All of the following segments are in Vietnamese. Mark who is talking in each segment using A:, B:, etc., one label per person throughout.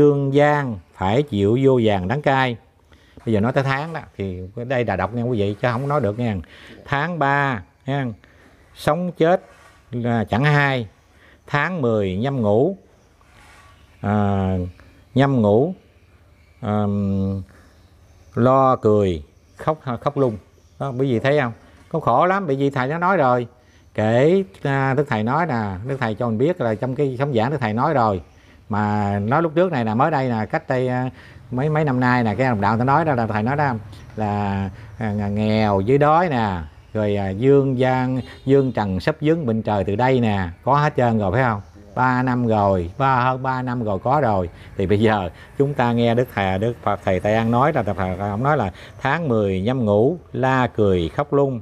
A: dương gian phải chịu vô vàng đắng cay. Bây giờ nói tới tháng đó thì đây là đọc nha quý vị chứ không nói được nha. Tháng 3 nha sống chết là chẳng hai. Tháng 10 nhâm ngủ. À, nhâm ngủ à, lo cười khóc khóc lung. Đó quý vị thấy không? Có khổ lắm bởi vì thầy nó nói rồi. Kể à, đức thầy nói nè đức thầy cho mình biết là trong cái sống giảng đức thầy nói rồi mà nói lúc trước này là mới đây là cách đây à, mấy mấy năm nay nè, cái đồng đạo ta nói đó, là thầy nói đó, là à, nghèo dưới đói nè, rồi à, dương gian, dương trần sắp dướng bệnh trời từ đây nè, có hết trơn rồi, phải không? Ba năm rồi, ba, hơn ba năm rồi có rồi. Thì bây giờ chúng ta nghe đức thầy, đức phật thầy tây an nói là thầy ông nói là tháng 10 nhâm ngủ, la cười khóc lung,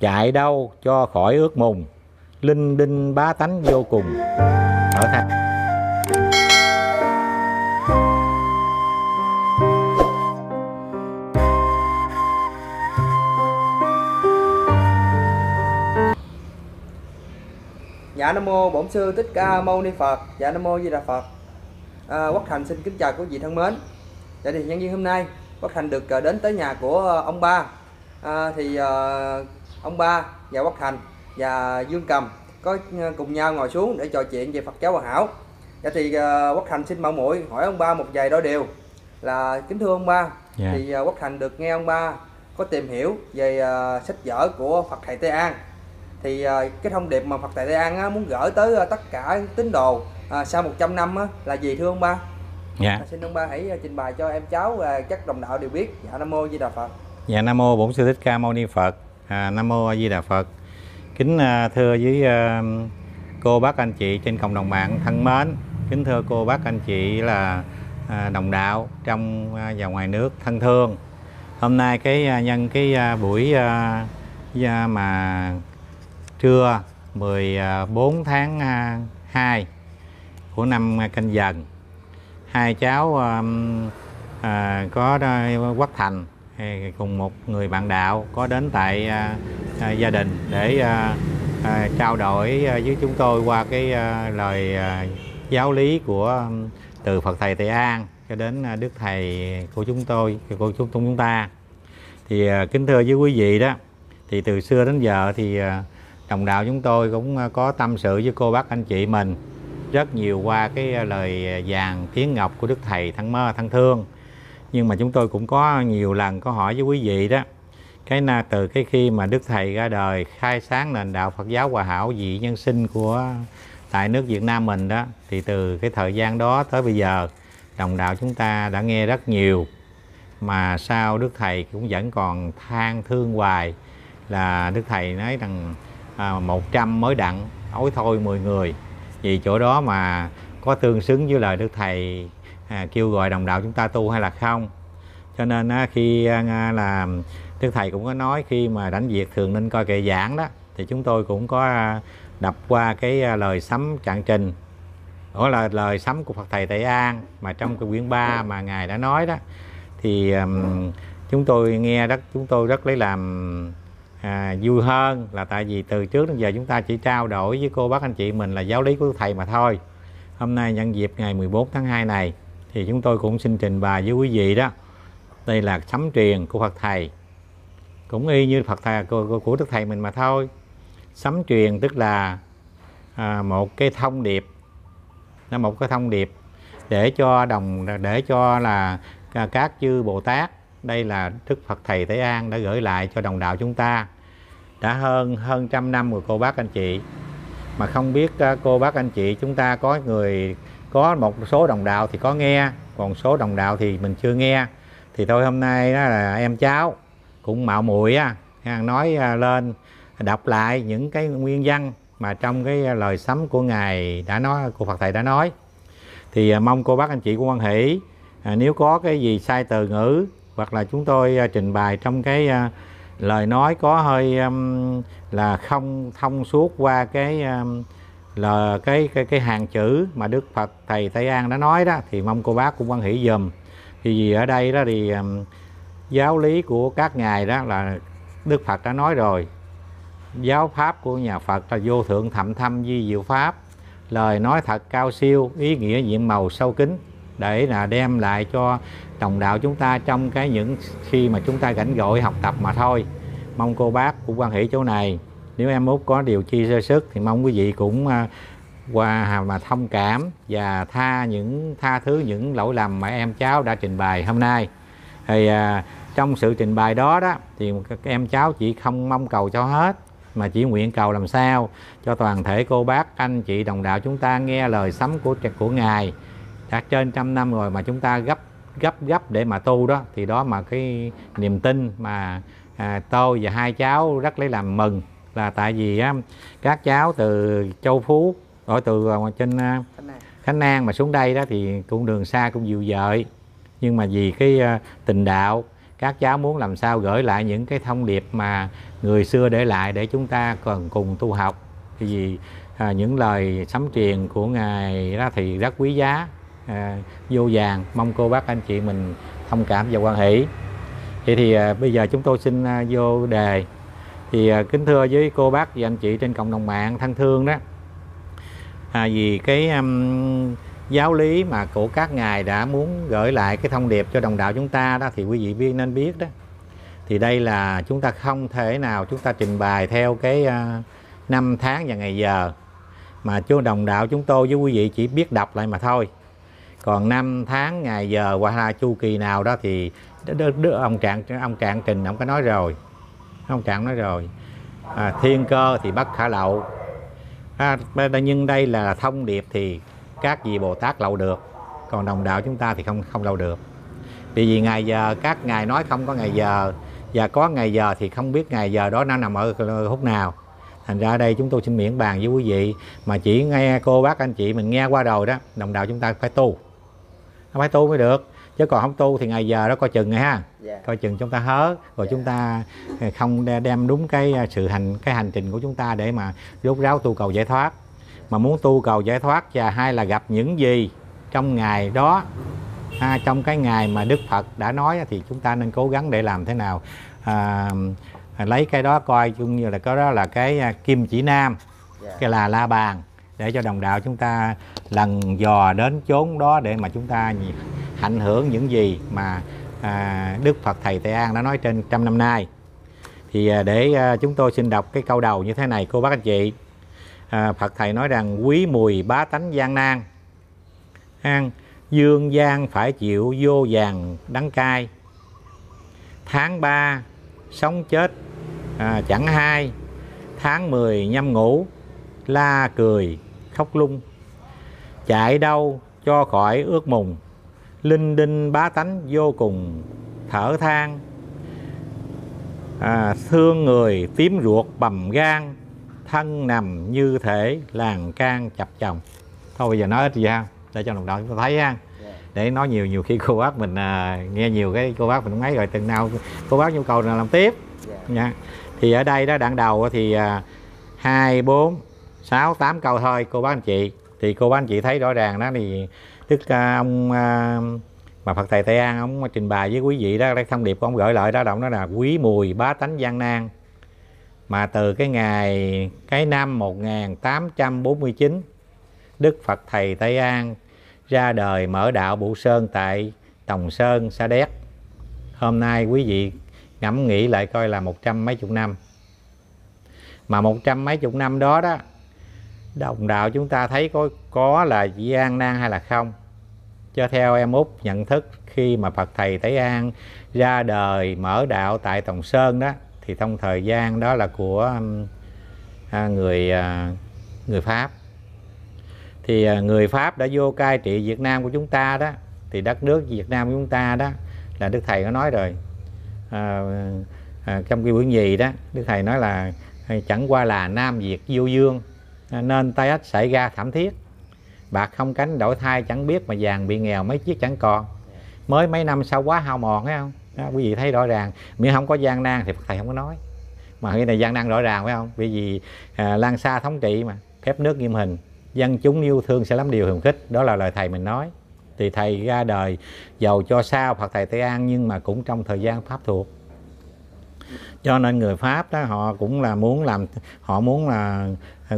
A: chạy đâu cho khỏi ước mùng, linh đinh bá tánh vô cùng. Ở tháng
B: Dạ Nam Mô Bổn Sư Thích Ca Mâu Ni Phật. Dạ Nam Mô Di Đà Phật. À, Quốc Thành xin kính chào quý vị thân mến. Dạ thì nhân viên hôm nay Quốc Thành được à, đến tới nhà của à, ông ba. À, Thì à, ông ba và Quốc Thành và Dương Cầm Có à, cùng nhau ngồi xuống để trò chuyện về Phật giáo Hòa Hảo. Dạ thì à, Quốc Thành xin mạo muội hỏi ông ba một vài đôi điều. Là kính thưa ông ba
A: Dạ.
B: Thì à, Quốc Thành được nghe ông ba có tìm hiểu về à, sách vở của Phật Thầy Tây An thì à, cái thông điệp mà Phật Tại Tây An muốn gửi tới à, tất cả tín đồ à, sau 100 năm là gì thưa ông ba?
A: dạ
B: xin ông ba hãy trình bày cho em cháu và các đồng đạo đều biết. Dạ Nam mô Di Đà Phật.
A: Dạ Nam mô Bổn Sư Thích Ca Mâu Ni Phật. À, Nam mô A Di Đà Phật. Kính thưa với cô bác anh chị trên cộng đồng mạng thân mến, kính thưa cô bác anh chị là đồng đạo trong và ngoài nước thân thương. Hôm nay cái nhân cái buổi à, mà trưa 14 à, tháng à, 2 của năm Canh Dần. Hai cháu à, có Quốc Thành cùng một người bạn đạo có đến tại à, à, gia đình để à, à, trao đổi à, với chúng tôi qua cái à, lời à, giáo lý của từ Phật thầy Tây An cho đến à, Đức thầy của chúng tôi của chúng chúng ta. Thì à, kính thưa với quý vị đó thì từ xưa đến giờ thì à, đồng đạo chúng tôi cũng ờ, có tâm sự với cô bác anh chị mình rất nhiều qua cái ờ, lời vàng tiếng ngọc của đức thầy thân mơ thân thương. Nhưng mà chúng tôi cũng có nhiều lần có hỏi với quý vị đó, cái na, từ cái khi mà đức thầy ra đời khai sáng nền đạo Phật giáo hòa hảo vị nhân sinh của tại nước Việt Nam mình đó, thì từ cái thời gian đó tới bây giờ, đồng đạo chúng ta đã nghe rất nhiều. Mà sao đức thầy cũng vẫn còn than thương hoài là đức thầy nói rằng à, 100 mới đặng. Ối thôi 10 người. Vì chỗ đó mà có tương xứng với lời đức thầy à, kêu gọi đồng đạo chúng ta tu hay là không. Cho nên á, khi à, là đức thầy cũng có nói khi mà đánh việc thường nên coi kệ giảng đó thì chúng tôi cũng có à, đọc qua cái à, lời sấm trạng trình. Đó là lời sấm của Phật thầy Tây An mà trong cái quyển 3 mà ngài đã nói đó. Thì um, chúng tôi nghe rất chúng tôi rất lấy làm à, vui hơn là tại vì từ trước đến giờ chúng ta chỉ trao đổi với cô bác anh chị mình là giáo lý của thầy mà thôi. Hôm nay nhân dịp ngày 14 tháng 2 này thì chúng tôi cũng xin trình bày với quý vị đó. Đây là sấm truyền của Phật thầy. Cũng y như Phật thầy của, của, Đức thầy mình mà thôi. Sấm truyền tức là à, một cái thông điệp. Là một cái thông điệp để cho đồng để cho là các chư Bồ Tát đây là Đức Phật Thầy Thế An đã gửi lại cho đồng đạo chúng ta đã hơn hơn trăm năm rồi cô bác anh chị. Mà không biết ờ, cô bác anh chị chúng ta có người, có một số đồng đạo thì có nghe, còn số đồng đạo thì mình chưa nghe. Thì thôi hôm nay đó là em cháu cũng mạo muội á nói ờ, lên, đọc lại những cái nguyên văn mà trong cái ờ, lời sấm của ngài đã nói, của Phật thầy đã nói. Thì mong cô bác anh chị của quan hỷ. Nếu có cái gì sai từ ngữ hoặc là chúng tôi trình bày trong cái lời nói có hơi um, là không thông suốt qua cái um, là cái cái cái hàng chữ mà Đức Phật thầy Tây An đã nói đó thì mong cô bác cũng quan hỷ dùm thì vì ở đây đó thì um, giáo lý của các ngài đó là Đức Phật đã nói rồi. Giáo pháp của nhà Phật là vô thượng thậm thâm di diệu pháp. Lời nói thật cao siêu ý nghĩa nhiệm màu sâu kín để là đem lại cho đồng đạo chúng ta trong cái những khi mà chúng ta rảnh rỗi học tập mà thôi. Mong cô bác cũng quan hệ chỗ này. Nếu em út có điều chi sơ sức thì mong quý vị cũng à, qua mà thông cảm và tha những tha thứ những lỗi lầm mà em cháu đã trình bày hôm nay. Thì à, trong sự trình bày đó đó thì các em cháu chỉ không mong cầu cho hết mà chỉ nguyện cầu làm sao cho toàn thể cô bác anh chị đồng đạo chúng ta nghe lời sấm của của ngài đã trên trăm năm rồi mà chúng ta gấp gấp gấp để mà tu đó thì đó mà cái niềm tin mà à, tôi và hai cháu rất lấy làm mừng là tại vì á, các cháu từ châu phú ở từ trên à, khánh an mà xuống đây đó thì cũng đường xa cũng dịu dợi. Nhưng mà vì cái à, tình đạo các cháu muốn làm sao gửi lại những cái thông điệp mà người xưa để lại để chúng ta còn cùng tu học. Thì vì à, những lời sấm truyền của ngài đó thì rất quý giá à, vô vàng mong cô bác anh chị mình thông cảm và quan hỷ. Vậy thì à, bây giờ chúng tôi xin à, vô đề. Thì à, kính thưa với cô bác và anh chị trên cộng đồng mạng thân thương đó. À, vì cái um, giáo lý mà của các ngài đã muốn gửi lại cái thông điệp cho đồng đạo chúng ta đó thì quý vị biết nên biết đó. Thì đây là chúng ta không thể nào chúng ta trình bày theo cái uh, năm tháng và ngày giờ mà chú đồng đạo chúng tôi với quý vị chỉ biết đọc lại mà thôi còn năm tháng ngày giờ qua hai chu kỳ nào đó thì đ, đ, ông trạng ông trạng trình ông có nói rồi. Ông trạng nói rồi. À, thiên cơ thì bất khả lậu. À, nhưng đây là thông điệp thì các vị bồ tát lậu được. Còn đồng đạo chúng ta thì không không lậu được. Vì vì ngày giờ các ngài nói không có ngày giờ. Và có ngày giờ thì không biết ngày giờ đó nó nằm ở hút nào. Thành ra đây chúng tôi xin miễn bàn với quý vị. Mà chỉ nghe cô bác anh chị mình nghe qua rồi đó đồng đạo chúng ta phải tu phải tu mới được chứ còn không tu thì ngày giờ đó coi chừng này ha yeah. Dạ. coi chừng chúng ta hớ rồi yeah. chúng ta không đem đúng cái sự hành cái hành trình của chúng ta để mà rốt ráo tu cầu giải thoát mà muốn tu cầu giải thoát và hai là gặp những gì trong ngày đó ha, trong cái ngày mà Đức Phật đã nói thì chúng ta nên cố gắng để làm thế nào à, lấy cái đó coi chung như là có đó là cái à, kim chỉ nam yeah. cái là la bàn để cho đồng đạo chúng ta lần dò đến chốn đó để mà chúng ta ảnh hưởng những gì mà à, Đức Phật Thầy Tây An đã nói trên trăm năm nay. Thì à, để à, chúng tôi xin đọc cái câu đầu như thế này cô bác anh chị. À, Phật Thầy nói rằng quý mùi bá tánh gian nan an dương gian phải chịu vô vàng đắng cay. Tháng 3 sống chết à, chẳng hai tháng 10 nhâm ngủ la cười khóc lung chạy đâu cho khỏi ước mùng linh đinh bá tánh vô cùng thở than à, thương người tím ruột bầm gan thân nằm như thể làng can chập chồng thôi bây giờ nói ít gì ha để cho đồng đội chúng ta thấy ha dạ. để nói nhiều nhiều khi cô bác mình à, nghe nhiều cái cô bác mình không ấy rồi từng nào cô bác nhu cầu nào làm tiếp yeah. Dạ. nha thì ở đây đó đoạn đầu thì à, hai bốn sáu, tám câu thôi, cô bác anh chị. Thì cô bác anh chị thấy rõ ràng đó, thì tức à, ông mà Phật thầy Tây An, ông trình bày với quý vị đó cái thông điệp của ông gửi lại đó, động đó là quý mùi bá tánh gian nan. Mà từ cái ngày, cái năm 1849 Đức Phật thầy Tây An ra đời mở đạo Bụ Sơn tại Tòng Sơn, Sa Đéc. Hôm nay quý vị ngẫm nghĩ lại coi là một trăm mấy chục năm. Mà một trăm mấy chục năm đó đó đồng đạo chúng ta thấy có có là gian nan hay là không? Cho theo em út nhận thức khi mà phật thầy tây an ra đời mở đạo tại tòng sơn đó thì trong thời gian đó là của um, à, người à, người pháp. Thì à, người pháp đã vô cai trị việt nam của chúng ta đó thì đất nước việt nam của chúng ta đó là đức thầy có nói rồi. À, à, trong cái quyển gì đó đức thầy nói là à, chẳng qua là nam việt vô dương. À, nên tai ách xảy ra thảm thiết. Bạc không cánh đổi thai chẳng biết mà vàng bị nghèo mấy chiếc chẳng còn. Mới mấy năm sau quá hao mòn thấy không? Đó, quý vị thấy rõ ràng. Miễn không có gian nan thì thầy không có nói. Mà cái này gian nan rõ ràng phải không? Bởi vì à, lan xa thống trị mà phép nước nghiêm hình. Dân chúng yêu thương sẽ lắm điều hùng khích. Đó là lời thầy mình nói. Thì thầy ra đời giàu cho sao Phật thầy Tây An nhưng mà cũng trong thời gian pháp thuộc. Cho nên người Pháp đó họ cũng là muốn làm họ muốn là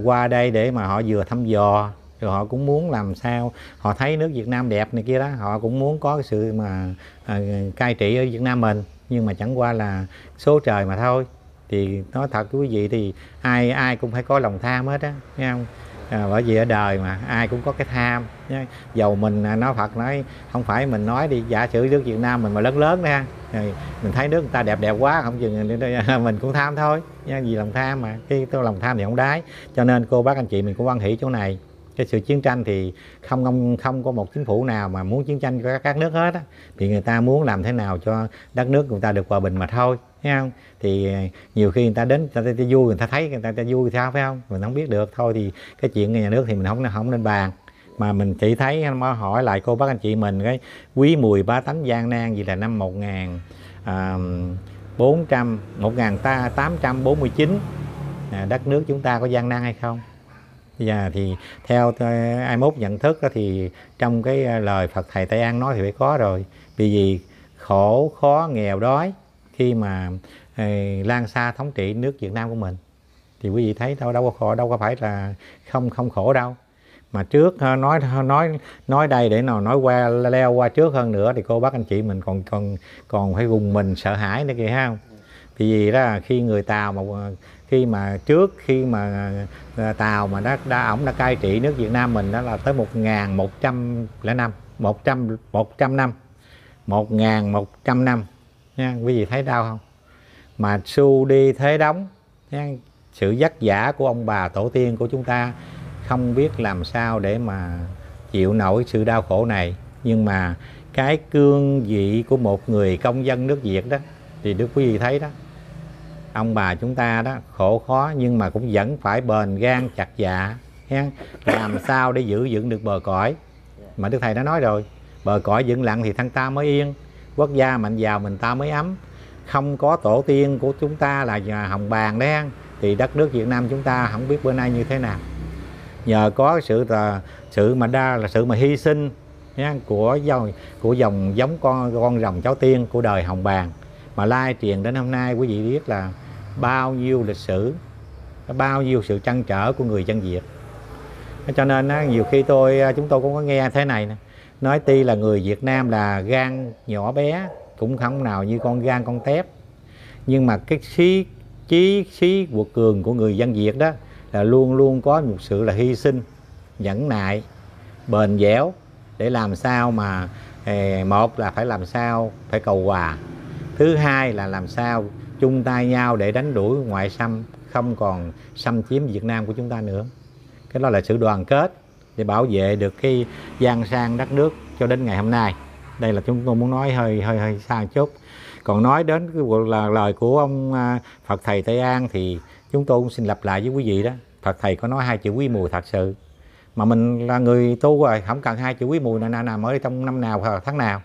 A: qua đây để mà họ vừa thăm dò rồi họ cũng muốn làm sao họ thấy nước Việt Nam đẹp này kia đó họ cũng muốn có cái sự mà à, cai trị ở Việt Nam mình. Nhưng mà chẳng qua là số trời mà thôi. Thì nói thật quý vị thì ai ai cũng phải có lòng tham hết á nghe không? À, bởi vì ở đời mà ai cũng có cái tham nhá. dầu mình à, nói Phật nói không phải mình nói đi giả sử nước Việt Nam mình mà lớn lớn ra rồi mình thấy nước người ta đẹp đẹp quá không chừng mình cũng tham thôi nha vì lòng tham mà. Cái tôi lòng tham thì không đái. Cho nên cô bác anh chị mình cũng quan hỷ chỗ này. Cái sự chiến tranh thì không không không có một chính phủ nào mà muốn chiến tranh với các nước hết á. Thì người ta muốn làm thế nào cho đất nước người ta được hòa bình mà thôi thấy không? Thì à, nhiều khi người ta đến người ta, ta vui người ta thấy người ta, ta vui sao phải không? Mình không biết được. Thôi thì cái chuyện nhà nước thì mình không không nên bàn. Mà mình chỉ thấy mà hỏi lại cô bác anh chị mình cái quý mùi ba tánh gian nan gì là năm một ngàn à, bốn trăm một ngàn ta tám trăm bốn mươi chín. À, đất nước chúng ta có gian nan hay không? Dạ thì theo ai mốt nhận thức đó thì trong cái lời Phật thầy Tây An nói thì phải có rồi. Vì vì khổ khó nghèo đói khi mà ờ, lan xa thống trị nước Việt Nam của mình. Thì quý vị thấy đâu đâu có khổ, đâu có phải là không không khổ đâu. Mà trước ờ, nói nói nói đây để nào nói qua, leo qua trước hơn nữa thì cô bác anh chị mình còn còn còn phải gùng mình sợ hãi nữa kìa không? Thì vì đó khi người Tàu mà, khi mà trước khi mà ờ, Tàu mà đã đã, ổng đã cai trị nước Việt Nam mình đó là tới một ngàn một trăm lẻ năm, một trăm một trăm năm. Một ngàn một trăm năm nha, quý vị thấy đau không? Mà su đi thế đóng nha. sự vất vả của ông bà tổ tiên của chúng ta, không biết làm sao để mà chịu nổi sự đau khổ này. Nhưng mà cái cương vị của một người công dân nước Việt đó, thì đức quý vị thấy đó, ông bà chúng ta đó khổ khó nhưng mà cũng vẫn phải bền gan chặt dạ nha. Làm sao để giữ vững được bờ cõi? Mà đức thầy đã nói rồi, bờ cõi vững lặng thì thân ta mới yên quốc gia mạnh giàu mình ta mới ấm. Không có tổ tiên của chúng ta là nhà hồng bàng đấy thì đất nước Việt Nam chúng ta không biết bữa nay như thế nào. Nhờ có sự là sự mà đa là sự mà hy sinh nha, của dòng của dòng giống con con rồng cháu tiên của đời hồng bàng. Mà lai truyền đến hôm nay quý vị biết là bao nhiêu lịch sử bao nhiêu sự trăn trở của người dân Việt. Cho nên nhiều khi tôi chúng tôi cũng có nghe thế này nè nói ti là người Việt Nam là gan nhỏ bé, cũng không nào như con gan con tép. Nhưng mà cái trí chí khí quật cường của người dân Việt đó là luôn luôn có một sự là hy sinh, nhẫn nại, bền dẻo để làm sao mà ờ, một là phải làm sao phải cầu hòa, thứ hai là làm sao chung tay nhau để đánh đuổi ngoại xâm không còn xâm chiếm Việt Nam của chúng ta nữa. Cái đó là sự đoàn kết để bảo vệ được cái gian sang đất nước cho đến ngày hôm nay. Đây là chúng tôi muốn nói hơi hơi hơi xa một chút. Còn nói đến cái là lời của ông à, Phật thầy Tây An thì chúng tôi cũng xin lặp lại với quý vị đó. Phật thầy có nói hai chữ quý mùi thật sự. Mà mình là người tu rồi, không cần hai chữ quý mùi nào nào mới trong năm nào hoặc tháng nào.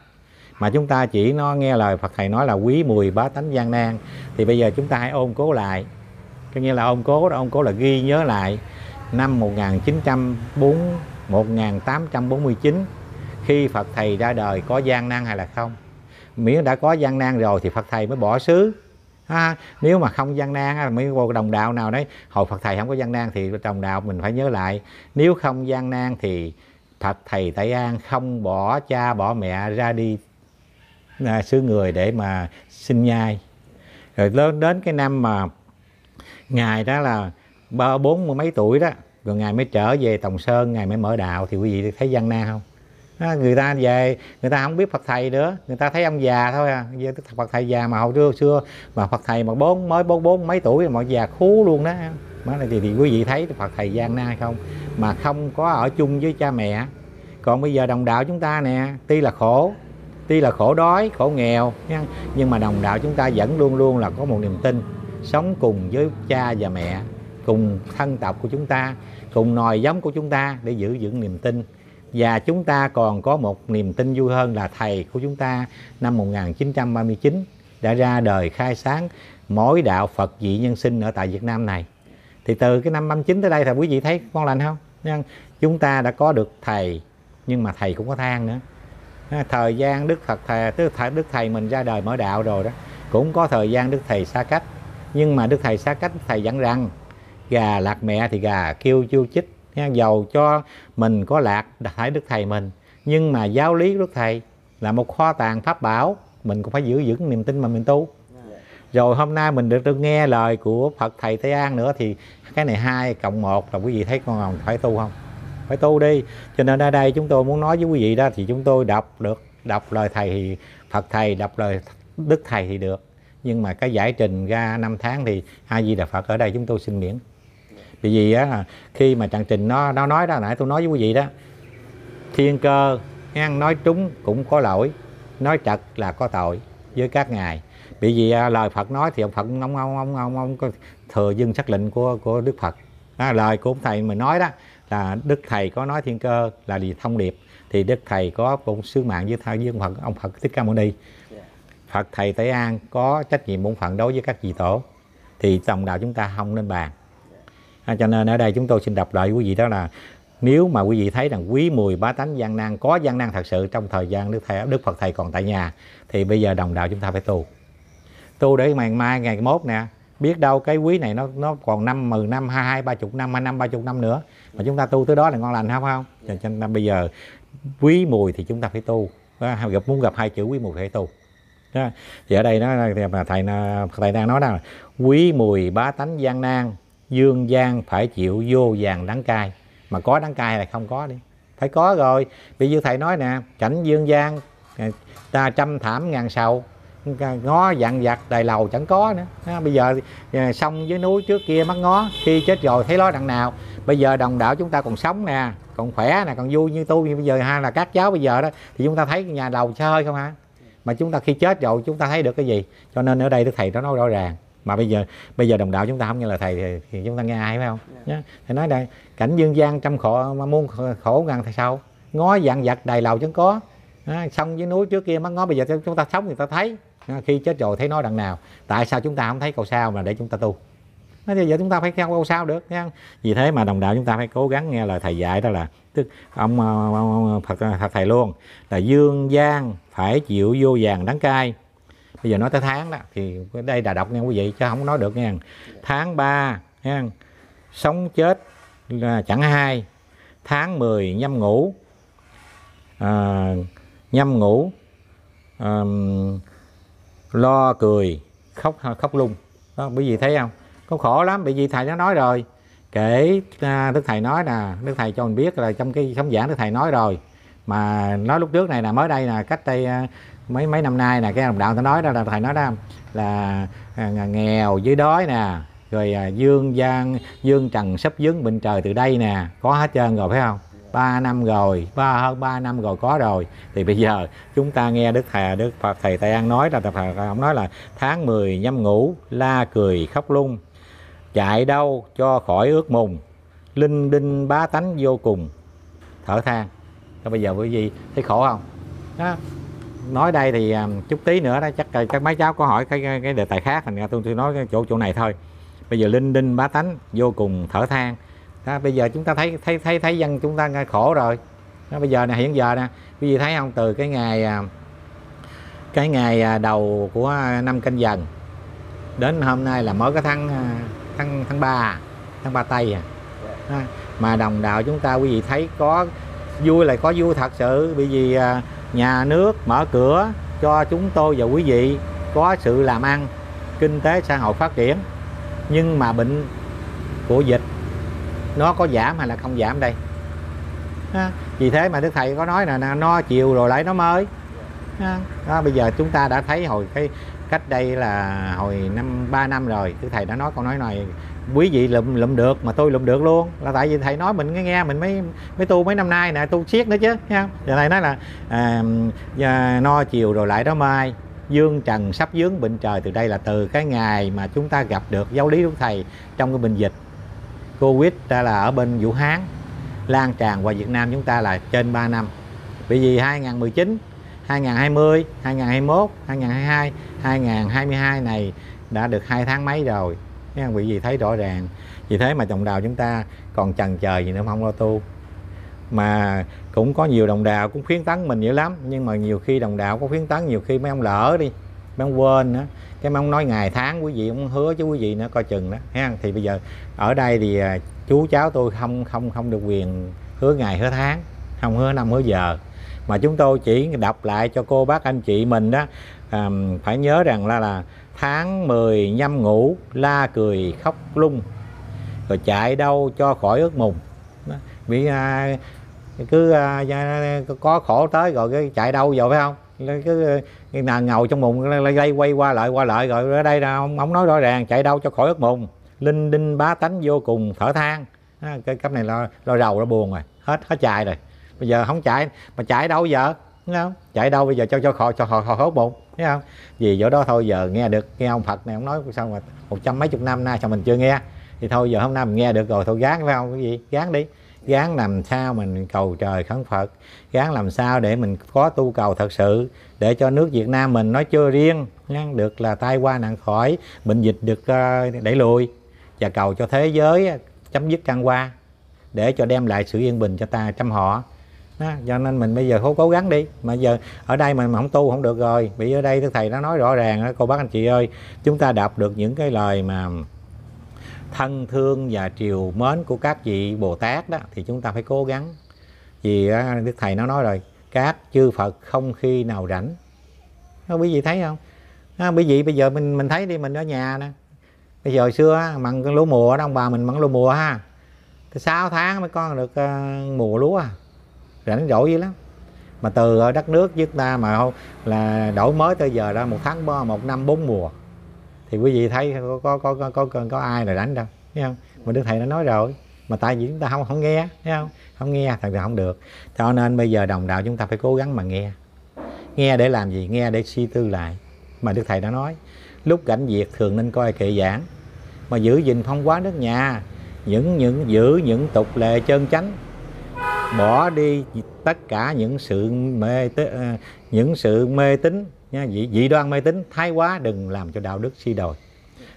A: Mà chúng ta chỉ nó nghe lời Phật thầy nói là quý mùi bá tánh gian nan. Thì bây giờ chúng ta hãy ôm cố lại. Có nghĩa là ôm cố đó ôm cố là ghi nhớ lại năm 1904 1849 khi Phật thầy ra đời có gian nan hay là không? Miễn đã có gian nan rồi thì Phật thầy mới bỏ xứ. Ha, nếu mà không gian nan mấy cô đồng đạo nào đấy hồi Phật thầy không có gian nan thì đồng đạo mình phải nhớ lại. Nếu không gian nan thì Phật thầy Tây An không bỏ cha bỏ mẹ ra đi à, xứ người để mà sinh nhai. Rồi lớn đến cái năm mà ngài đó là ba bốn mấy tuổi đó. Rồi ngài mới trở về Tòng Sơn ngài mới mở đạo. Thì quý vị thấy gian Na không? Đó, người ta về người ta không biết Phật thầy nữa. Người ta thấy ông già thôi à. Giờ Phật thầy già mà hồi xưa xưa mà Phật thầy mà bốn mới bốn bốn mấy tuổi mà già khú luôn đó. Mà này thì, thì quý vị thấy Phật thầy gian Na không? Mà không có ở chung với cha mẹ. Còn bây giờ đồng đạo chúng ta nè tuy là khổ tuy là khổ đói khổ nghèo nha. Nhưng mà đồng đạo chúng ta vẫn luôn luôn là có một niềm tin sống cùng với cha và mẹ cùng thân tộc của chúng ta, cùng nòi giống của chúng ta để giữ vững niềm tin. Và chúng ta còn có một niềm tin vui hơn là thầy của chúng ta năm 1939 đã ra đời khai sáng mỗi đạo Phật dị nhân sinh ở tại Việt Nam này. Thì từ cái năm 59 tới đây thì quý vị thấy con lành không? Chúng ta đã có được thầy, nhưng mà thầy cũng có than nữa. Thời gian Đức Phật thầy, tức thầy, Đức thầy mình ra đời mở đạo rồi đó, cũng có thời gian Đức thầy xa cách. Nhưng mà Đức thầy xa cách thầy dặn rằng gà lạc mẹ thì gà kêu chu chích nha dầu cho mình có lạc đại đức thầy mình. Nhưng mà giáo lý đức thầy là một kho tàng pháp bảo mình cũng phải giữ vững niềm tin mà mình tu. Rồi hôm nay mình được, được nghe lời của Phật thầy Tây An nữa thì cái này hai cộng một là quý vị thấy con hồng phải tu không? Phải tu đi. Cho nên ở đây chúng tôi muốn nói với quý vị đó thì chúng tôi đọc được đọc lời thầy thì Phật thầy đọc lời Đức thầy thì được. Nhưng mà cái giải trình ra năm tháng thì hai di đà Phật ở đây chúng tôi xin miễn vì vì á khi mà trạng trình nó nó nói đó nãy tôi nói với quý vị đó thiên cơ ăn nói trúng cũng có lỗi nói trật là có tội với các ngài. Bởi vì à, lời Phật nói thì ông Phật ông ông ông ông, ông có thừa dưng sắc lệnh của của Đức Phật. À, lời của ông thầy mình nói đó là Đức thầy có nói thiên cơ là gì thông điệp thì Đức thầy có cũng sứ mạng với thầy với ông Phật ông Phật Thích Ca Mâu Ni. Phật thầy Tây An có trách nhiệm bổn phận đối với các vị tổ thì tổng đạo chúng ta không nên bàn à, cho nên ở đây chúng tôi xin đọc lại quý vị đó là nếu mà quý vị thấy rằng quý mùi bá tánh gian nan có gian nan thật sự trong thời gian đức thầy đức phật thầy còn tại nhà thì bây giờ đồng đạo chúng ta phải tu. Tu để ngày mai ngày mốt nè biết đâu cái quý này nó nó còn năm mười năm hai hai ba chục năm hai năm ba chục năm nữa. Mà chúng ta tu tới đó là ngon lành không? Không? Cho nên bây giờ quý mùi thì chúng ta phải tu. Gặp muốn gặp hai chữ quý mùi phải tu. Đó. thì ở đây nó mà thầy thầy đang nói là quý mùi bá tánh gian nan dương gian phải chịu vô vàng đắng cay. Mà có đắng cay là không có đi. Phải có rồi. Bây giờ thầy nói nè cảnh dương gian à, ta trăm thảm ngàn sầu à, ngó dặn vặt đầy lầu chẳng có nữa. À, bây giờ à, sông với núi trước kia mắt ngó khi chết rồi thấy lối đằng nào. Bây giờ đồng đạo chúng ta còn sống nè còn khỏe nè còn vui như tu như bây giờ ha là các cháu bây giờ đó thì chúng ta thấy nhà đầu xe hơi không hả? Mà chúng ta khi chết rồi chúng ta thấy được cái gì? Cho nên ở đây đức thầy nó nói rõ ràng mà bây giờ bây giờ đồng đạo chúng ta không nghe lời thầy thì, thì chúng ta nghe ai phải không? Yeah. Dạ. thầy nói đây cảnh dương gian trăm khổ mà muôn khổ ngàn thầy sau ngó dặn vặt đầy lầu chẳng có. À, sông với núi trước kia mắt ngó bây giờ chúng ta sống người ta thấy. À, khi chết rồi thấy nói đằng nào. Tại sao chúng ta không thấy cầu sao mà để chúng ta tu? Nói bây giờ chúng ta phải theo câu sao được nha vì thế mà đồng đạo chúng ta phải cố gắng nghe lời thầy dạy đó là tức ông, ông, ông Phật, Phật thầy luôn là dương gian phải chịu vô vàng đắng cay bây giờ nói tới tháng đó thì đây là đọc nha quý vị chứ không nói được nha tháng 3 nha sống chết là chẳng hai. Tháng 10 nhâm ngủ. À, nhâm ngủ. À, lo cười khóc khóc lung. Đó quý vị thấy không? Có khổ lắm bởi vì thầy nó nói rồi. Kể à, đức thầy nói nè đức thầy cho mình biết là trong cái sống giảng đức thầy nói rồi. Mà nói lúc trước này là mới đây là cách đây à, mấy mấy năm nay nè, cái đồng đạo ta nói đó, là thầy nói đó, là à, nghèo dưới đói nè, rồi à, dương gian, dương trần sắp dướng bệnh trời từ đây nè, có hết trơn rồi, phải không? Ba năm rồi, ba, hơn ba năm rồi có rồi. Thì bây giờ chúng ta nghe đức thầy, đức phật thầy tây an nói là, thầy ông nói là tháng 10 nhâm ngủ la cười khóc lung, chạy đâu cho khỏi ước mùng, linh đinh bá tánh vô cùng, thở than. Bây giờ quý vị thấy khổ không? Đó nói đây thì à, chút tí nữa đó chắc các mấy cháu có hỏi cái cái đề tài khác thành ra tôi tôi nói cái chỗ chỗ này thôi. Bây giờ linh đinh bá tánh vô cùng thở than. Đó, bây giờ chúng ta thấy thấy thấy thấy dân chúng ta khổ rồi. Đó, bây giờ nè hiện giờ nè quý vị thấy không? Từ cái ngày à, cái ngày à, đầu của năm canh dần đến hôm nay là mới cái tháng tháng tháng ba tháng ba tây à. Đó, mà đồng đạo chúng ta quý vị thấy có vui là có vui thật sự bởi vì nhà nước mở cửa cho chúng tôi và quý vị có sự làm ăn, kinh tế, xã hội phát triển. Nhưng mà bệnh của dịch, nó có giảm hay là không giảm đây? Vì thế mà đức thầy có nói là no chiều rồi lại nó mới. Đó, bây giờ chúng ta đã thấy hồi cái cách đây là hồi năm, ba năm rồi, đức thầy đã nói câu nói này quý vị lụm lụm được mà tôi lụm được luôn. Là tại vì thầy nói mình nghe nghe mình mới mới tu mấy năm nay nè tu siết nữa chứ nha giờ thầy nói là à, à, no chiều rồi lại đó mai. Dương trần sắp dướng bệnh trời từ đây là từ cái ngày mà chúng ta gặp được giáo lý của thầy trong cái bệnh dịch covid ta là ở bên vũ hán lan tràn qua việt nam chúng ta là trên 3 năm. Bởi vì 2019 2020 2021 2022 2022 này đã được hai tháng mấy rồi. Nha, quý vị thấy rõ ràng. Vì thế mà đồng đào chúng ta còn chần chờ gì nữa không lo tu. Mà cũng có nhiều đồng đào cũng khuyến tấn mình dữ lắm. Nhưng mà nhiều khi đồng đạo có khuyến tấn nhiều khi mấy ông lỡ đi. Mấy ông quên nữa. Cái mấy ông nói ngày tháng quý vị ông hứa chứ quý vị nữa coi chừng đó. Ha thì bây giờ ở đây thì à, chú cháu tôi không không không được quyền hứa ngày hứa tháng. Không hứa năm hứa giờ mà chúng tôi chỉ đọc lại cho cô bác anh chị mình đó à, phải nhớ rằng là là tháng 10 nhâm ngủ la cười khóc lung rồi chạy đâu cho khỏi ước mùng. Đó. vì à, cứ à, à, có khổ tới rồi cái chạy đâu rồi phải không? Cứ nào ngầu trong mùng lây quay qua lại qua lại rồi ở đây là ông, ông nói rõ ràng chạy đâu cho khỏi ước mùng. Linh đinh bá tánh vô cùng thở than. Cái cấp này lo lo rầu nó buồn rồi hết hết chạy rồi bây giờ không chạy. Mà chạy đâu giờ? Đúng không? Chạy đâu bây giờ? Cho cho khỏi cho họ họ hốt bụng. Thấy không? Vì chỗ đó thôi, giờ nghe được. Nghe ông phật này ông nói sao mà một trăm mấy chục năm nay sao mình chưa nghe? Thì thôi, giờ hôm nay mình nghe được rồi, thôi gán phải không? Cái gì? Gán đi. Gán làm sao mình cầu trời khấn phật? Gán làm sao để mình có tu cầu thật sự? Để cho nước việt nam mình nói chưa riêng. Được là tai qua nạn khỏi, bệnh dịch được ờ, đẩy lùi. Và cầu cho thế giới chấm dứt căn qua. Để cho đem lại sự yên bình cho ta trăm họ đó, cho nên mình bây giờ cố cố gắng đi. Mà giờ ở đây mình mà không tu không được rồi. Vì ở đây thầy nó nói rõ ràng đó, cô bác anh chị ơi chúng ta đọc được những cái lời mà thân thương và triều mến của các vị bồ tát đó thì chúng ta phải cố gắng. Vì đức thầy nó nói rồi các chư phật không khi nào rảnh. Đó, quý vị thấy không? Đó, quý vị bây giờ mình mình thấy đi mình ở nhà nè. Bây giờ xưa mặn lúa mùa đó ông bà mình mặn lúa mùa ha. 6 tháng mới có được uh, mùa lúa à rảnh rỗi dữ lắm. Mà từ đất nước chúng ta mà không là đổi mới tới giờ ra một tháng một năm bốn mùa. Thì quý vị thấy có có có có có, có, có ai là rảnh đâu thấy không? Mà đức thầy đã nói rồi mà tại vì chúng ta không không nghe thấy không? Không nghe thật là không được. Cho nên bây giờ đồng đạo chúng ta phải cố gắng mà nghe. Nghe để làm gì? Nghe để suy tư lại. Mà đức thầy đã nói lúc cảnh việc thường nên coi kệ giảng. Mà giữ gìn phong quá nước nhà những những giữ những tục lệ chân chánh bỏ đi tất cả những sự mê ờ, những sự mê tín nha dị, dị đoan mê tín thái quá đừng làm cho đạo đức suy đồi.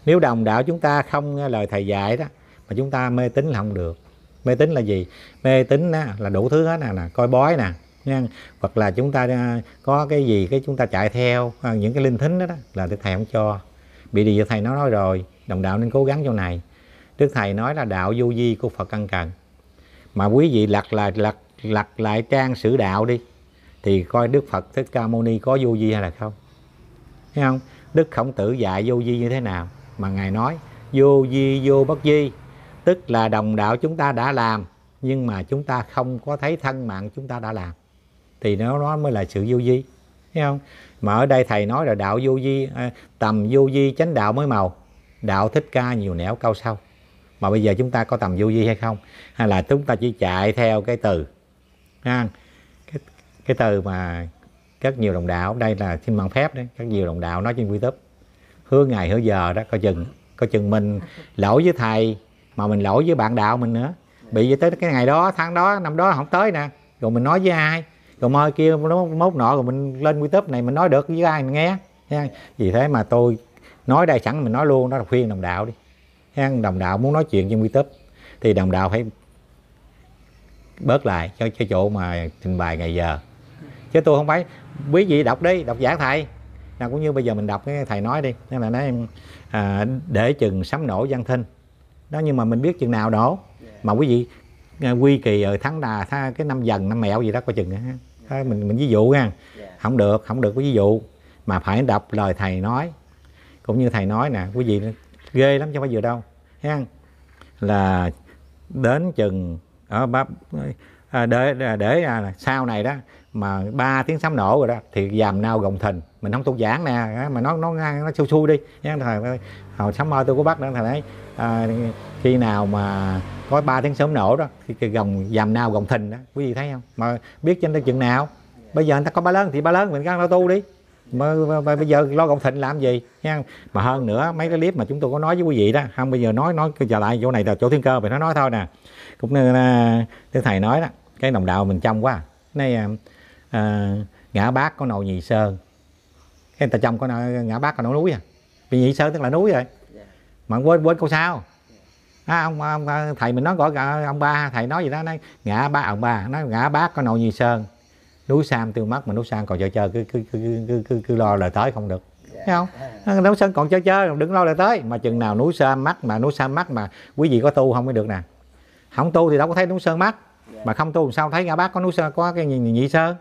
A: Nếu đồng đạo chúng ta không nghe lời thầy dạy đó mà chúng ta mê tín là không được. Mê tín là gì? Mê tín là đủ thứ hết nè, nè coi bói nè nha. Hoặc là chúng ta ờ, có cái gì cái chúng ta chạy theo ờ, những cái linh thính đó, đó là đức thầy không cho. Bị điều thầy nó nói rồi đồng đạo nên cố gắng chỗ này. Đức thầy nói là đạo vô vi của phật căn cần mà quý vị lật lại lật lật lại trang sử đạo đi, thì coi đức phật thích ca mâu ni có vô vi hay là không? Thấy không? Đức khổng tử dạy vô vi như thế nào? Mà ngài nói, vô vi, vô bất di tức là đồng đạo chúng ta đã làm, nhưng mà chúng ta không có thấy thân mạng chúng ta đã làm. Thì nó nó mới là sự vô vi. Thấy không? Mà ở đây thầy nói là đạo vô vi à, tầm vô vi chánh đạo mới màu. Đạo thích ca nhiều nẻo cao sâu mà bây giờ chúng ta có tầm vô vi hay không? Hay là chúng ta chỉ chạy theo cái từ? Ha cái, cái từ mà rất nhiều đồng đạo đây là xin bằng phép đấy rất nhiều đồng đạo nói trên youtube. Hứa ngày hứa giờ đó coi chừng coi chừng mình lỗi với thầy mà mình lỗi với bạn đạo mình nữa. Bị vậy tới cái ngày đó tháng đó năm đó không tới nè. Rồi mình nói với ai? Rồi mời kia mốt nọ rồi mình lên youtube này mình nói được với ai mình nghe. Vì thế mà tôi nói đây sẵn mình nói luôn đó là khuyên đồng đạo đi đồng đạo muốn nói chuyện trên youtube thì đồng đạo phải bớt lại cho cho chỗ mà trình bày ngày giờ. Chứ tôi không phải quý vị đọc đi đọc giảng thầy. Nào cũng như bây giờ mình đọc cái thầy nói đi nên là nói à, để chừng sấm nổ văn thinh. Đó nhưng mà mình biết chừng nào đổ. Mà quý vị à, quy kỳ ở tháng đà cái năm dần năm mẹo gì đó coi chừng đó, mình mình ví dụ nha không được không được có ví dụ. Mà phải đọc lời thầy nói. Cũng như thầy nói nè quý vị ghê lắm chứ không phải vừa đâu. Ha là đến chừng ở bắp à, để để, à, sau này đó mà ba tiếng sấm nổ rồi đó thì dàm nào gồng thình mình không tu giảng nè mà nó nó nó xui xui đi. Nha thầy hồi sớm mơ tôi có bắt nữa thầy đấy à, khi nào mà có ba tiếng sớm nổ đó thì gồng dàm nào gồng thình đó quý vị thấy không? Mà biết trên tới chừng nào? Bây giờ người ta có ba lớn thì ba lớn mình gắn lo tu đi mà, mà, mà bây giờ lo cộng thịnh làm gì? Nha mà hơn nữa mấy cái clip mà chúng tôi có nói với quý vị đó không bây giờ nói nói trở lại chỗ này là chỗ thiên cơ phải nó nói thôi nè. Cũng như uh, thầy nói đó cái đồng đạo mình trong quá. Nay à, à, ngã bác có nồi nhì sơn cái ta trong có ngã bác có nồi núi à? Vì nhị sơn tức là núi rồi. Mà quên quên câu sao à, ông, ông à, thầy mình nói gọi à, ông ba thầy nói gì đó nói ngã ba ông ba nói ngã bác có nồi nhì sơn núi sam tiêu mất mà núi sam còn chơi chơi cứ cứ cứ cứ, cứ, cứ lo lời tới không được. Thấy không? Núi sơn còn chơi chơi đừng lo lời tới. Mà chừng nào núi sam mắc mà núi sam mắc mà quý vị có tu không mới được nè. Không tu thì đâu có thấy núi sơn mắt
B: Dạ.
A: mà không tu làm sao thấy ngã bác có núi sơn có cái nhị, nhị sơn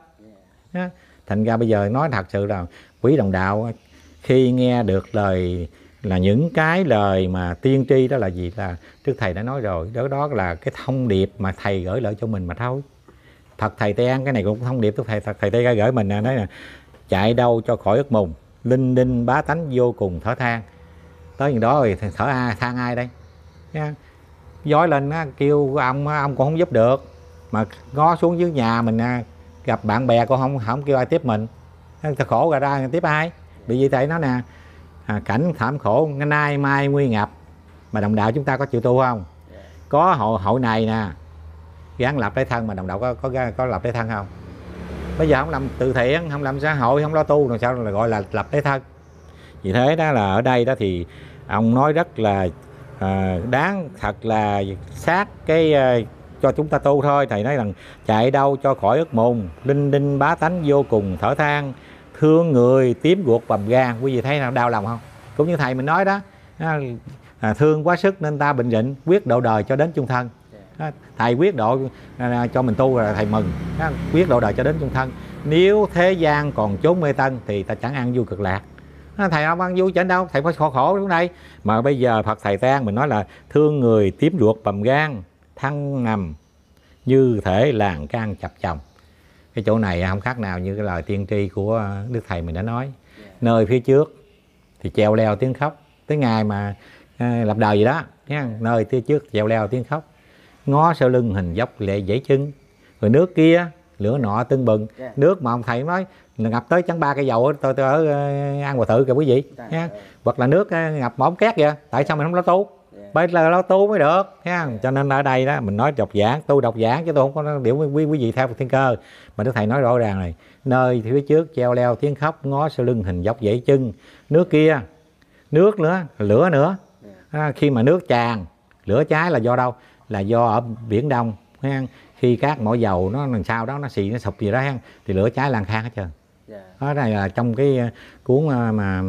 A: thành ra bây giờ nói thật sự là quý đồng đạo khi nghe được lời là những cái lời mà tiên tri đó là gì? Là đức thầy đã nói rồi đó đó là cái thông điệp mà thầy gửi lại cho mình mà thôi thật thầy tây an cái này cũng thông điệp đức thầy thật thầy tây an gửi mình là nói là chạy đâu cho khỏi ức mùng linh đinh bá tánh vô cùng thở than. Tới những đó rồi thở ai than ai đây? Nha. dối lên á, kêu ông ông cũng không giúp được. Mà ngó xuống dưới nhà mình à, gặp bạn bè cũng không không kêu ai tiếp mình. Thật khổ ra ra tiếp ai? Bị gì thầy nó nè à, cảnh thảm khổ nay mai nguy ngập. Mà đồng đạo chúng ta có chịu tu không? Có hội hội này nè gắn lập lấy thân mà đồng đạo có có có lập lấy thân không? Bây giờ không làm từ thiện không làm xã hội không lo tu rồi sao là gọi là lập lấy thân? Vì thế đó là ở đây đó thì ông nói rất là à, đáng thật là sát cái à, cho chúng ta tu thôi. Thầy nói rằng chạy đâu cho khỏi ức mùng linh đinh bá tánh vô cùng thở than thương người tím ruột bầm gan. Quý vị thấy nào đau lòng không? Cũng như thầy mình nói đó à, à thương quá sức nên ta bệnh rịnh quyết độ đời cho đến chung thân thầy quyết độ à, cho mình tu là thầy mừng. Quyết độ đời cho đến chung thân. Nếu thế gian còn chốn mê tân thì ta chẳng ăn vui cực lạc. Thầy không ăn vui trên đâu thầy phải khổ khổ xuống đây mà bây giờ phật thầy tan mình nói là thương người tím ruột bầm gan thăng nằm như thể làng can chập chồng. Cái chỗ này không khác nào như cái lời tiên tri của đức thầy mình đã nói. Nơi phía trước thì treo leo tiếng khóc. Tới ngày mà à, lập đời gì đó nha nơi phía trước treo leo tiếng khóc ngó sau lưng hình dốc lệ dãy chân rồi nước kia lửa nọ tưng bừng.
B: Yeah.
A: nước mà ông thầy nói ngập tới chẳng ba cây dầu tôi, tôi ở ờ, an hòa thự kìa quý vị.
B: Trời
A: nha.
B: ơi.
A: hoặc là nước ờ, ngập mỏng két vậy tại sao mình không lo tu?
B: Yeah.
A: bây giờ lo tu mới được nha. Cho nên ở đây đó mình nói đọc giảng tu đọc giảng chứ tôi không có biểu quý quý vị theo thiên cơ. Mà đức thầy nói rõ ràng này nơi phía trước treo leo tiếng khóc ngó sau lưng hình dốc dãy chân nước kia nước nữa lửa nữa. À, khi mà nước tràn lửa cháy là do đâu là do ở biển đông ha. khi các mỏ dầu nó làm sao đó nó xì nó sụp gì đó ha, thì lửa cháy lan khang hết trơn
B: Dạ.
A: đó này là trong cái ờ, cuốn ờ, mà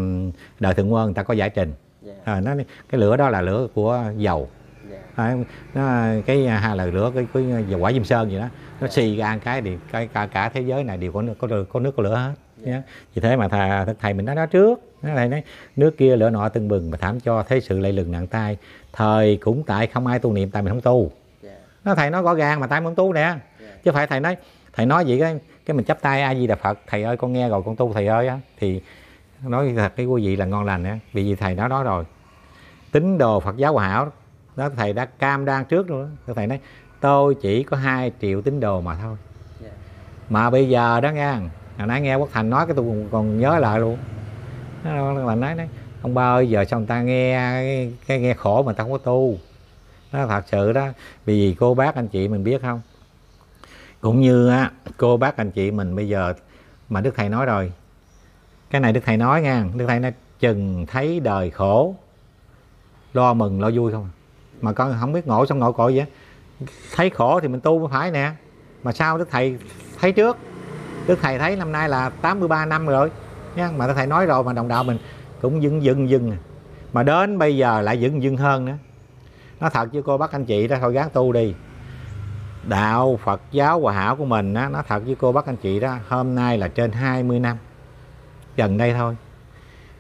A: đời thượng quân người ta có giải trình
B: Dạ.
A: à, nó cái lửa đó là lửa của dầu
B: Dạ.
A: à, nó cái hai là lửa cái, cái dầu quả diêm sơn gì đó nó xì ra cái thì cái cả, cả thế giới này đều có nước có, có nước có lửa hết nhé vì thế mà thầy, thầy mình nói đó trước nó thầy nói nước kia lửa nọ tưng bừng mà thảm cho thế sự lây lừng nặng tay. Thời cũng tại không ai tu niệm tại mình không tu.
B: Dạ.
A: nó thầy nói rõ ràng mà tại mình không tu nè. Chứ phải thầy nói thầy nói vậy cái cái mình chắp tay a di đà phật thầy ơi con nghe rồi con tu thầy ơi á. Thì nói thật cái quý vị là ngon lành á vì gì thầy nói đó rồi. Tín đồ phật giáo hòa hảo đó thầy đã cam đoan trước rồi đó thầy nói tôi chỉ có 2 triệu tín đồ mà thôi.
B: Dạ.
A: mà bây giờ đó nha hồi nãy nghe quốc thành nói cái tôi còn, nhớ lại luôn là nói đấy ông ba ơi giờ sao người ta nghe cái, nghe khổ mà ta không có tu? Nó thật sự đó vì cô bác anh chị mình biết không? Cũng như á, cô bác anh chị mình bây giờ mà đức thầy nói rồi. Cái này đức thầy nói nha đức thầy nói chừng thấy đời khổ lo mừng lo vui không? Mà con không biết ngộ xong ngộ cội vậy. Thấy khổ thì mình tu mới phải nè mà sao đức thầy thấy trước? Đức thầy thấy năm nay là 83 năm rồi nha mà thầy nói rồi mà đồng đạo mình cũng dưng dưng dưng à. mà đến bây giờ lại dưng dưng hơn nữa. Nó thật chứ cô bác anh chị đó thôi gắng tu đi. Đạo Phật giáo hòa hảo của mình á, nó thật với cô bác anh chị đó hôm nay là trên 20 năm. Gần đây thôi.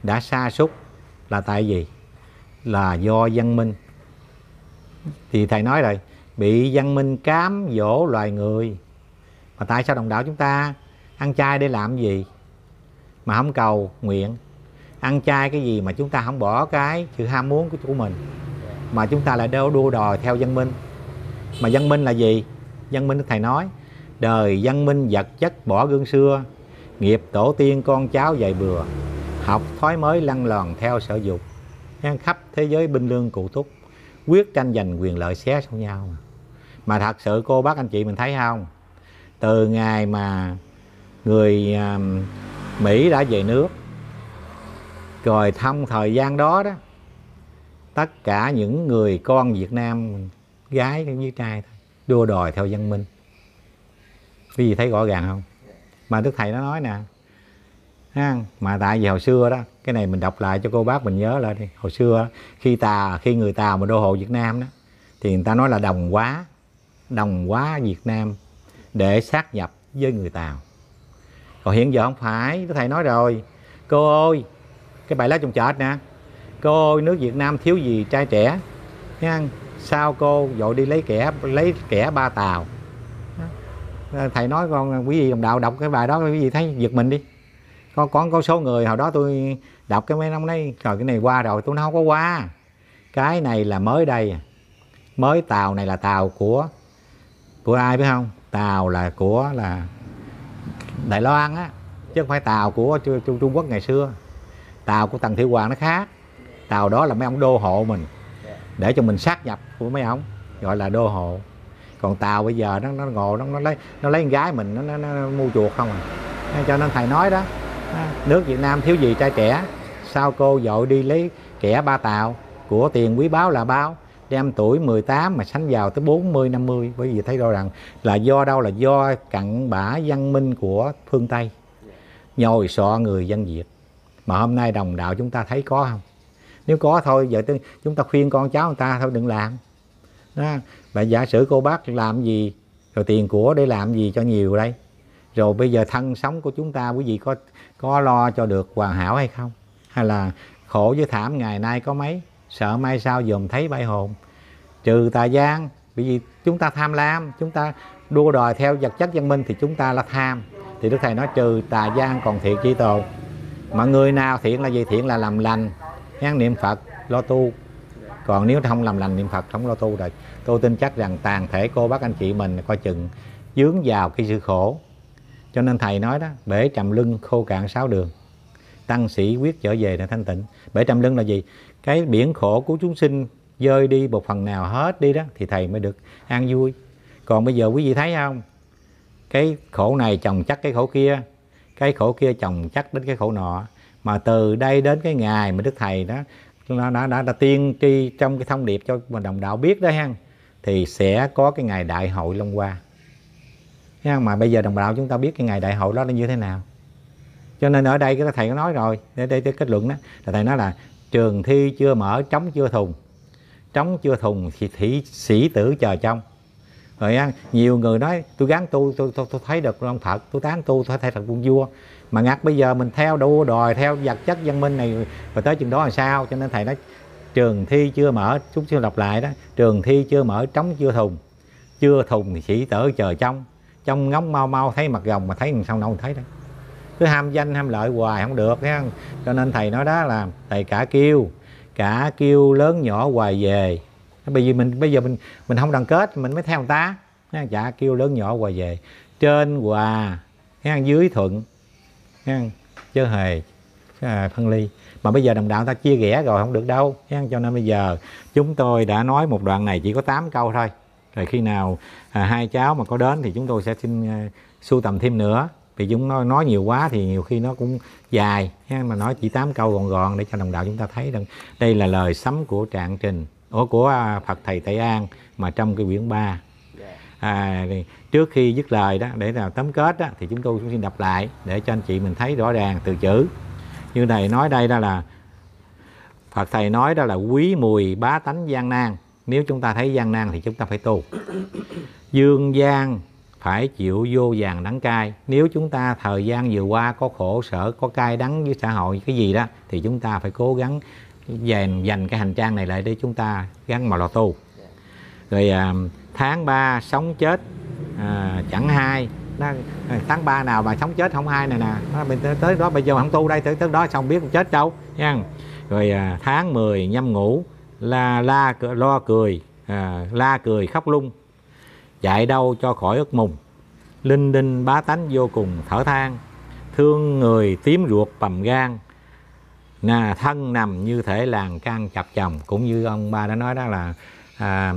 A: Đã xa xúc là tại gì là do văn minh. Thì thầy nói rồi bị văn minh cám dỗ loài người. Mà tại sao đồng đạo chúng ta ăn chay để làm gì? Mà không cầu nguyện. Ăn chay cái gì mà chúng ta không bỏ cái sự ham muốn của của mình, mà chúng ta lại đeo đua đòi theo dân minh. Mà dân minh là gì? Dân minh thầy nói, đời dân minh vật chất bỏ gương xưa, nghiệp tổ tiên con cháu dạy bừa, học thói mới lăn lòn theo sở dục. Khắp thế giới binh lương cụ túc, quyết tranh giành quyền lợi xé sau nhau. Mà. thật sự cô bác anh chị mình thấy không? Từ ngày mà người à, Mỹ đã về nước. Rồi trong thời gian đó đó tất cả những người con Việt Nam gái với trai đua đòi theo văn minh. Cái gì thấy rõ ràng không? Mà đức thầy nó nói nè ha, mà tại vì hồi xưa đó cái này mình đọc lại cho cô bác mình nhớ lại đi. Hồi xưa khi tà khi người tàu mà đô hộ Việt Nam đó thì người ta nói là đồng quá đồng hóa Việt Nam để sát nhập với người Tàu còn hiện giờ không phải thầy nói rồi. Cô ơi, cái bài lá trồng chợt nè. Cô ơi, nước Việt Nam thiếu gì trai trẻ? Nha sao cô dội đi lấy kẻ lấy kẻ ba tàu? Ờ, thầy nói con, quý vị đồng đạo đọc cái bài đó, quý vị thấy giật mình đi. Con có có số người, hồi đó tôi đọc cái mấy năm đấy rồi cái này qua rồi, tôi nói không có qua. Cái này là mới đây. Mới tàu này là tàu của của ai biết không? Tàu là của là đài loan á chứ không phải tàu của trung, trung quốc ngày xưa. Tàu của tần thị hoàng nó khác. Tàu đó là mấy ông đô hộ mình để cho mình sát nhập của mấy ông gọi là đô hộ. Còn tàu bây giờ nó nó ngộ nó nó lấy nó lấy con gái mình nó, nó, nó mua chuột không à. Cho nên thầy nói đó nước Việt Nam thiếu gì trai trẻ. Sao cô dội đi lấy kẻ ba tàu? Của tiền quý báu là bao đem tuổi 18 mà sánh vào tới 40 50 bởi vì thấy rõ rằng là do đâu? Là do cặn bã văn minh của phương Tây. Nhồi sọ người dân Việt. Mà hôm nay đồng đạo chúng ta thấy có không? Nếu có thôi, giờ chúng ta khuyên con cháu người ta thôi, đừng làm. Đó. Và giả sử cô bác làm gì, rồi tiền của để làm gì cho nhiều đây? Rồi bây giờ thân sống của chúng ta, quý vị có có lo cho được hoàn hảo hay không? Hay là khổ với thảm ngày nay có mấy? Sợ mai sau dòm thấy bay hồn. Trừ tà gian, bởi vì chúng ta tham lam, chúng ta đua đòi theo vật chất văn minh thì chúng ta là tham. Thì đức thầy nói trừ tà gian còn thiện chi tồn. Mà người nào thiện là gì? Thiện là làm lành. Nhắn niệm phật, lo tu. Còn nếu không làm lành, niệm phật không lo tu rồi tôi tin chắc rằng tàn thể cô bác anh chị mình coi chừng dướng vào cái sự khổ. Cho nên thầy nói đó, bể trầm lưng khô cạn sáu đường. Tăng sĩ quyết trở về là thanh tịnh. Bể trầm lưng là gì? Cái biển khổ của chúng sinh rơi đi một phần nào hết đi đó thì thầy mới được an vui. Còn bây giờ quý vị thấy không? Cái khổ này chồng chắc cái khổ kia cái khổ kia chồng chắc đến cái khổ nọ. Mà từ đây đến cái ngày mà đức thầy đó nó đã, đã, đã tiên tri trong cái thông điệp cho mà đồng đạo biết đó ha thì sẽ có cái ngày đại hội long qua mà bây giờ đồng đạo chúng ta biết cái ngày đại hội đó là như thế nào. Cho nên ở đây cái thầy có nói rồi để đây kết luận đó. Là thầy nói là trường thi chưa mở trống chưa thùng. Trống chưa thùng thì thị sĩ tử chờ trong. Rồi nhiều người nói tôi gắng tu tôi, tôi, tôi thấy được ông phật tôi tán tu tôi thấy thật quân vua. Mà ngặt bây giờ mình theo đua đòi theo vật chất văn minh này và tới chừng đó là sao? Cho nên thầy nói trường thi chưa mở chút chưa lặp lại đó trường thi chưa mở trống chưa thùng. Chưa thùng thì sĩ tử chờ trong. Trong ngóng mau mau thấy mặt gồng mà thấy làm sao đâu thấy đấy cứ ham danh ham lợi hoài không được thấy không? Cho nên thầy nói đó là thầy cả kêu cả kêu lớn nhỏ hoài về. Bởi vì mình bây giờ mình mình không đoàn kết mình mới theo người ta chả kêu lớn nhỏ hoài về. Trên hòa dưới thuận chứ hề à, phân ly. Mà bây giờ đồng đạo ta chia rẽ rồi không được đâu cho nên bây giờ chúng tôi đã nói một đoạn này chỉ có 8 câu thôi. Rồi khi nào à, hai cháu mà có đến thì chúng tôi sẽ xin uh, sưu tầm thêm nữa vì chúng nói, nói nhiều quá thì nhiều khi nó cũng dài mà nói chỉ 8 câu gọn gọn để cho đồng đạo chúng ta thấy rằng đây là lời sấm của trạng trình của, của à, Phật thầy Tây An mà trong cái quyển 3 à, thì trước khi dứt lời đó để nào tấm kết đó, thì chúng tôi cũng xin đọc lại để cho anh chị mình thấy rõ ràng từ chữ. Như thầy nói đây đó là Phật thầy nói đó là quý mùi bá tánh gian nan. Nếu chúng ta thấy gian nan thì chúng ta phải tu. Dương gian phải chịu vô vàng đắng cay. Nếu chúng ta thời gian vừa qua có khổ sở có cay đắng với xã hội cái gì đó thì chúng ta phải cố gắng dành dành cái hành trang này lại để chúng ta gắn mà lo tu. Rồi à, tháng 3 sống chết à, chẳng hai. Đó, à, tháng 3 nào mà sống chết không hai này nè. Đó, tới, tới đó bây giờ không tu đây tới, tới đó xong biết chết đâu nha rồi à, tháng 10 nhâm ngủ là la lo cười à, la cười khóc lung chạy đâu cho khỏi ức mùng. Linh đinh bá tánh vô cùng thở than thương người tím ruột bầm gan. Nà thân nằm như thể làng can chập chồng cũng như ông ba đã nói đó là à,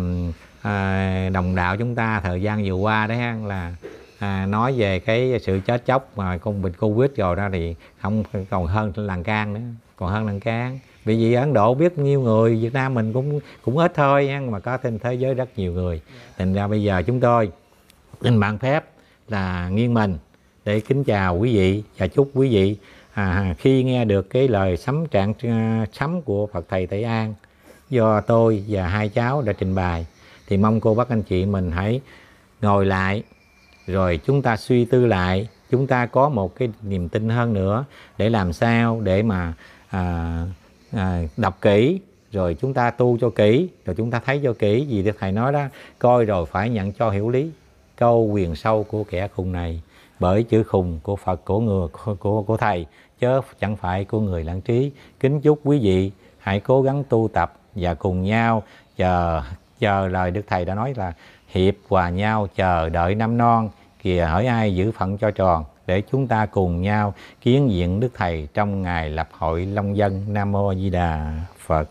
A: à, đồng đạo chúng ta thời gian vừa qua đấy là à, nói về cái sự chết chóc mà con bệnh covid rồi đó thì không còn hơn làng can nữa còn hơn làng can vì vì ấn độ biết nhiêu người việt nam mình cũng cũng ít thôi nhưng mà có trên thế giới rất nhiều người. Thành ra bây giờ chúng tôi xin bạn phép là nghiêng mình để kính chào quý vị và chúc quý vị à, khi nghe được cái lời sấm trạng à, sấm của phật thầy tây an do tôi và hai cháu đã trình bày thì mong cô bác anh chị mình hãy ngồi lại rồi chúng ta suy tư lại chúng ta có một cái niềm tin hơn nữa để làm sao để mà à, à, đọc kỹ rồi chúng ta tu cho kỹ rồi chúng ta thấy cho kỹ gì đức thầy nói đó coi rồi phải nhận cho hiểu lý. Câu quyền sâu của kẻ khùng này bởi chữ khùng của Phật của người của, của, của thầy chớ chẳng phải của người lãng trí. Kính chúc quý vị hãy cố gắng tu tập và cùng nhau chờ chờ lời đức thầy đã nói là hiệp hòa nhau chờ đợi năm non. Kìa hỏi ai giữ phận cho tròn? Để chúng ta cùng nhau kiến diện đức thầy trong ngày lập hội long dân nam mô a di đà phật.